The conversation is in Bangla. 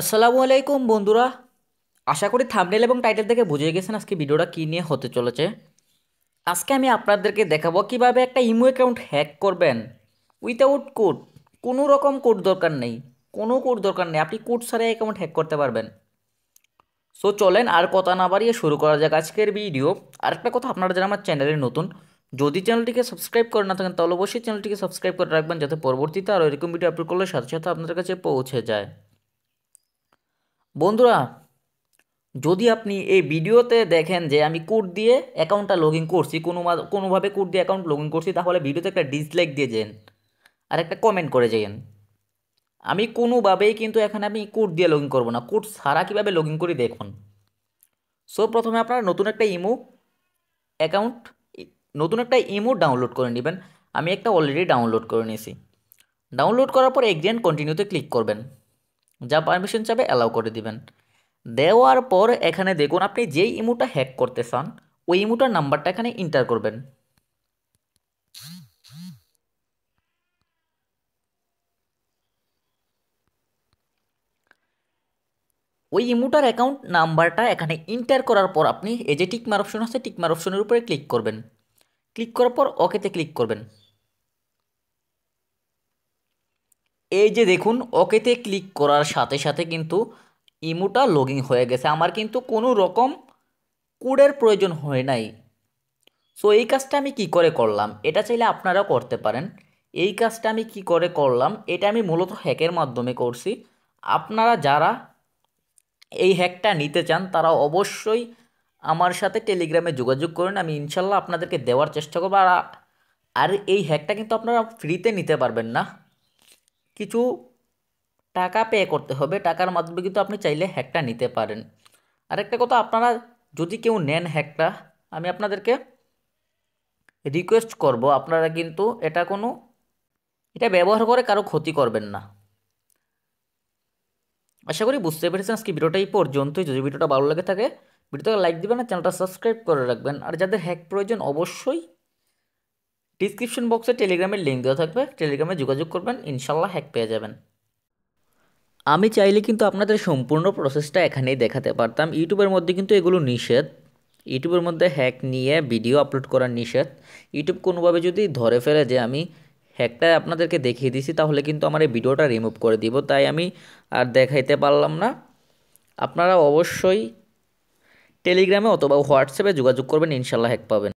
আসসালামু আলাইকুম বন্ধুরা। আশা করি থাম্বনেল এবং টাইটেল থেকে বুঝে গেছেন আজকে ভিডিওটা কী নিয়ে হতে চলেছে। আজকে আমি আপনাদেরকে দেখাবো কীভাবে একটা ইমো অ্যাকাউন্ট হ্যাক করবেন। উইথাউট কোড, কোনো রকম কোড দরকার নেই, কোনো কোড দরকার নেই, আপনি কোড ছাড়াই অ্যাকাউন্ট হ্যাক করতে পারবেন। সো চলেন আর কথা না বাড়িয়ে শুরু করা যাক আজকের ভিডিও। আরেকটা কথা, আপনারা যারা আমার চ্যানেলে নতুন, যদি চ্যানেলটিকে সাবস্ক্রাইব করে না থাকেন, তাহলে অবশ্যই চ্যানেলটিকে সাবস্ক্রাইব করে রাখবেন যাতে পরবর্তীতে আরও এরকম ভিডিও আপলোড করলে সাথে সাথে আপনাদের কাছে পৌঁছে যায়। বন্ধুরা, যদি আপনি এই ভিডিওতে দেখেন যে আমি কোড দিয়ে অ্যাকাউন্টটা লগ ইন করছি, কোনো কোনোভাবে কোড দিয়ে অ্যাকাউন্ট লগ ইন করছি, তাহলে ভিডিওতে একটা ডিসলাইক দিয়ে যান আর একটা কমেন্ট করে যান। আমি কোনোভাবেই কিন্তু এখানে আমি কোড দিয়ে লগ ইন করব না। কোড ছাড়া কীভাবে লগ ইন করি দেখুন। সো প্রথমে আপনারা নতুন একটা ইমো অ্যাকাউন্ট নতুন একটা ইমো ডাউনলোড করে নেবেন। আমি একটা অলরেডি ডাউনলোড করে নিয়েছি। ডাউনলোড করার পর এক্সিডেন্ট কন্টিনিউতে ক্লিক করবেন। যা পারমিশন চাবে অ্যালাউ করে দিবেন। দেওয়ার পর এখানে দেখুন আপনি যেই ইমোটা হ্যাক করতে চান, ওই ইমোটার নাম্বারটা এখানে ইন্টার করবেন। ওই ইমোটার অ্যাকাউন্ট নাম্বারটা এখানে ইন্টার করার পর আপনি এই যে টিকমার অপশন আছে টিকমার অপশনের উপরে ক্লিক করবেন। ক্লিক করার পর ওকেতে ক্লিক করবেন। এই যে দেখুন, ওকেতে ক্লিক করার সাথে সাথে কিন্তু ইমোটা লগিং হয়ে গেছে। আমার কিন্তু কোনো রকম কোডের প্রয়োজন হয় নাই। সো এই কাজটা আমি কি করে করলাম? এটা চাইলে আপনারাও করতে পারেন। এই কাজটা আমি কি করে করলাম? এটা আমি মূলত হ্যাকের মাধ্যমে করছি। আপনারা যারা এই হ্যাকটা নিতে চান, তারা অবশ্যই আমার সাথে টেলিগ্রামে যোগাযোগ করেন। আমি ইনশাল্লাহ আপনাদেরকে দেওয়ার চেষ্টা করব। আর আর এই হ্যাকটা কিন্তু আপনারা ফ্রিতে নিতে পারবেন না। কিছু টাকা পে করতে হবে। টাকার মাধ্যমে কিন্তু আপনি চাইলে হ্যাকটা নিতে পারেন। আরেকটা কথা, আপনারা যদি কেউ নেন হ্যাকটা আমি আপনাদেরকে রিকোয়েস্ট করব, আপনারা কিন্তু এটা কোনো, এটা ব্যবহার করে কারও ক্ষতি করবেন না। আশা করি বুঝতে পেরেছেন আজকে ভিডিওটা এই পর্যন্তই। যদি ভিডিওটা ভালো লাগে থাকে, ভিডিওটাকে লাইক দিবেন আর চ্যানেলটা সাবস্ক্রাইব করে রাখবেন। আর যাদের হ্যাক প্রয়োজন অবশ্যই ডিসক্রিপশন বক্সে টেলিগ্রামের লিঙ্ক দেওয়া থাকবে। টেলিগ্রামে যোগাযোগ করবেন, ইনশাল্লাহ হ্যাক পেয়ে যাবেন। আমি চাইলে কিন্তু আপনাদের সম্পূর্ণ প্রসেসটা এখানেই দেখাতে পারতাম। ইউটিউবের মধ্যে কিন্তু এগুলো নিষেধ। ইউটিউবের মধ্যে হ্যাক নিয়ে ভিডিও আপলোড করার নিষেধ। ইউটিউব কোনোভাবে যদি ধরে ফেলে যে আমি হ্যাকটা আপনাদেরকে দেখিয়ে দিছি তাহলে কিন্তু আমার এই ভিডিওটা রিমুভ করে দিব। তাই আমি আর দেখাইতে পারলাম না। আপনারা অবশ্যই টেলিগ্রামে অথবা হোয়াটসঅ্যাপে যোগাযোগ করবেন, ইনশাল্লাহ হ্যাক পাবেন।